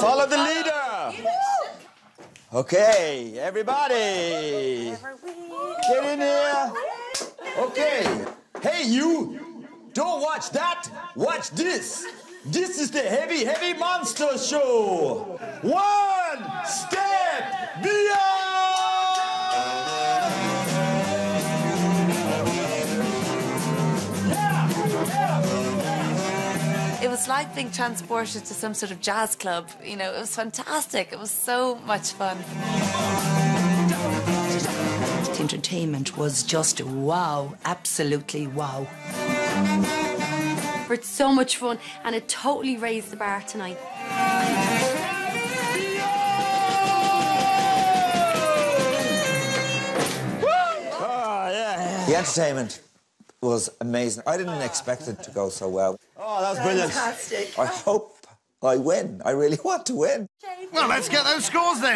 Follow the leader. Okay, everybody. Get in here. Okay. Hey, you. Don't watch that. Watch this. This is the Heavy Heavy Monster Show. One step beyond. It was like being transported to some sort of jazz club. You know, it was fantastic. It was so much fun. The entertainment was just wow, absolutely wow. It's so much fun and it totally raised the bar tonight. Oh. The entertainment was amazing. I didn't ah. expect it to go so well. Oh, that was brilliant. Fantastic. I hope I win. I really want to win. Well, let's get those scores then.